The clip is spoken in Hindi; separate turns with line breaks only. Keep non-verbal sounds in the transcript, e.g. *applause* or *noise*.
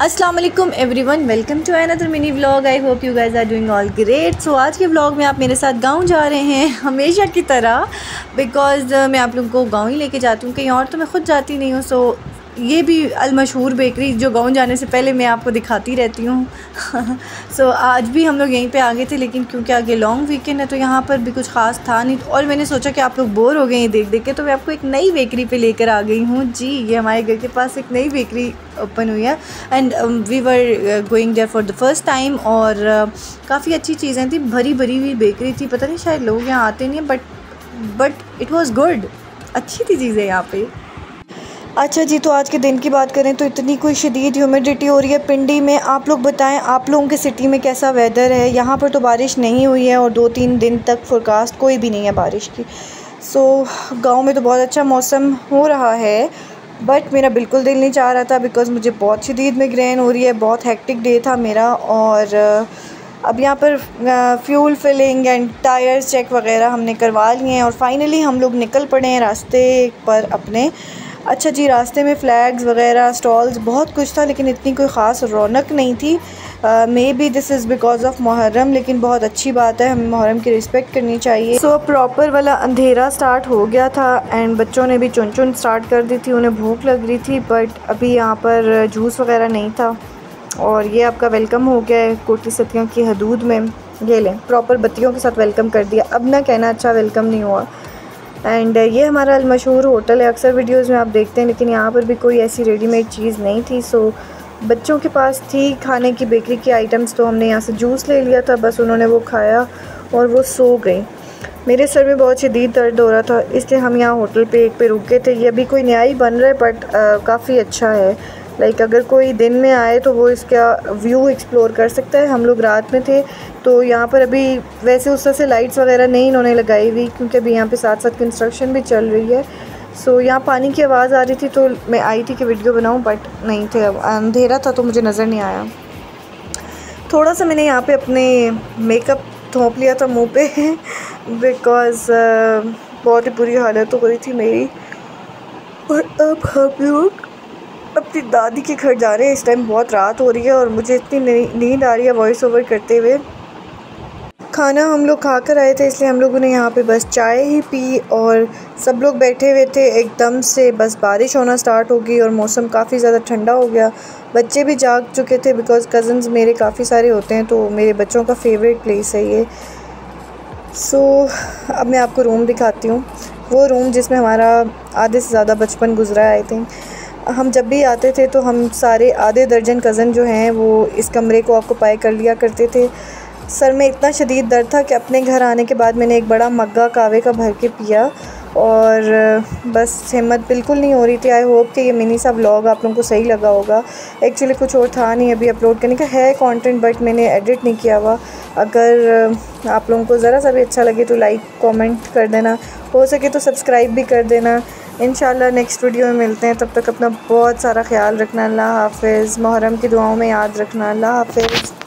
अस्सलाम वालेकुम everyone welcome to another mini vlog I hope you guys are doing all great so आज के व्लॉग में आप मेरे साथ गाँव जा रहे हैं हमेशा की तरह बिकॉज़ uh, मैं आप लोगों को गाँव ही लेके जाती हूँ कहीं और तो मैं ख़ुद जाती नहीं हूँ सो ये भी अलमशहूर बेकरी जो गाँव जाने से पहले मैं आपको दिखाती रहती हूँ। सो *laughs* so, आज भी हम लोग यहीं पे आ गए थे लेकिन क्योंकि आगे लॉन्ग वीकेंड है तो यहाँ पर भी कुछ ख़ास था नहीं। और मैंने सोचा कि आप लोग बोर हो गए हैं देख देख के तो मैं आपको एक नई बेकरी पे लेकर आ गई हूँ। जी ये हमारे घर के पास एक नई बेकरी ओपन हुई है। And we were going there for the first time और uh, काफ़ी अच्छी चीज़ें थी। भरी भरी हुई बेकरी थी। पता नहीं शायद लोग यहाँ आते नहीं हैं but but it was good अच्छी थी चीज़ें यहाँ पे। अच्छा जी तो आज के दिन की बात करें तो इतनी कोई शदीद ह्यूमिडिटी हो रही है। पिंडी में आप लोग बताएँ आप लोगों के सिटी में कैसा वेदर है? यहाँ पर तो बारिश नहीं हुई है और दो तीन दिन तक फोरकास्ट कोई भी नहीं है बारिश की। सो so, गाँव में तो बहुत अच्छा मौसम हो रहा है बट मेरा बिल्कुल दिल नहीं चाह रहा था बिकॉज़ मुझे बहुत शदीद में ग्रहण हो रही है बहुत हेक्टिक डे था मेरा और अब यहाँ पर fuel filling and tyres check वगैरह हमने करवा लिए हैं और फाइनली हम लोग निकल पड़े हैं रास्ते पर अपने। अच्छा जी रास्ते में फ़्लैग्स वगैरह स्टॉल्स बहुत कुछ था लेकिन इतनी कोई ख़ास रौनक नहीं थी। Maybe this is because of Muharram लेकिन बहुत अच्छी बात है हमें मुहर्रम की रिस्पेक्ट करनी चाहिए। सो so, प्रॉपर वाला अंधेरा स्टार्ट हो गया था एंड बच्चों ने भी चुन चुन स्टार्ट कर दी थी उन्हें भूख लग रही थी बट अभी यहाँ पर जूस वगैरह नहीं था। और ये आपका वेलकम हो गया है कोटी सतियों की हदूद में। ये लें प्रॉपर बत्तियों के साथ वेलकम कर दिया। अब ना कहना अच्छा वेलकम नहीं हुआ। एंड ये हमारा मशहूर होटल है, अक्सर वीडियोस में आप देखते हैं, लेकिन यहाँ पर भी कोई ऐसी रेडीमेड चीज़ नहीं थी सो बच्चों के पास थी खाने की बेकरी की आइटम्स तो हमने यहाँ से जूस ले लिया था, बस उन्होंने वो खाया और वो सो गई। मेरे सर में बहुत शदीद दर्द हो रहा था, इसलिए हम यहाँ होटल पे एक पे रुके थे। ये अभी कोई नया ही बन रहा है बट काफ़ी अच्छा है। लाइक अगर कोई दिन में आए तो वो इसका व्यू एक्सप्लोर कर सकता है। हम लोग रात में थे तो यहाँ पर अभी वैसे उस तरह से लाइट्स वगैरह नहीं इन्होंने लगाई हुई क्योंकि अभी यहाँ पे साथ साथ कंस्ट्रक्शन भी चल रही है। सो so, यहाँ पानी की आवाज़ आ रही थी तो मैं आई थी कि वीडियो बनाऊँ बट नहीं थे अंधेरा था तो मुझे नज़र नहीं आया। थोड़ा सा मैंने यहाँ पे अपने मेकअप थोप लिया था मुँह पे *laughs* बिकॉज़ uh, बहुत ही बुरी हालत हो रही थी मेरी। और अब हम लोग अपनी दादी के घर जा रहे हैं। इस टाइम बहुत रात हो रही है और मुझे इतनी नींद आ रही है वॉइस ओवर करते हुए। खाना हम लोग खा कर आए थे इसलिए हम लोगों ने यहाँ पे बस चाय ही पी और सब लोग बैठे हुए थे। एकदम से बस बारिश होना स्टार्ट हो गई और मौसम काफ़ी ज़्यादा ठंडा हो गया। बच्चे भी जाग चुके थे बिकॉज़ कज़न्स मेरे काफ़ी सारे होते हैं तो मेरे बच्चों का फेवरेट प्लेस है ये। सो so, अब मैं आपको रूम दिखाती हूँ। वो रूम जिसमें हमारा आधे से ज़्यादा बचपन गुजरा आई थिंक हम जब भी आते थे तो हम सारे आधे दर्जन कज़न जो हैं वो इस कमरे को ऑक्यूपाई कर लिया करते थे। सर में इतना शदीद दर्द था कि अपने घर आने के बाद मैंने एक बड़ा मग्गा कावे का भर के पिया और बस हिम्मत बिल्कुल नहीं हो रही थी। आई होप कि ये मिनी सा व्लॉग आप लोगों को सही लगा होगा। एक्चुअली कुछ और था नहीं अभी अपलोड करने का। है कंटेंट बट मैंने एडिट नहीं किया हुआ। अगर आप लोगों को ज़रा सा भी अच्छा लगे तो लाइक कमेंट कर देना। हो सके तो सब्सक्राइब भी कर देना। इन नेक्स्ट वीडियो में मिलते हैं। तब तक अपना बहुत सारा ख्याल रखना। अल्लाह हाफिज़। मुहरम की दुआओं में याद रखना। अल्लाह हाफिज़।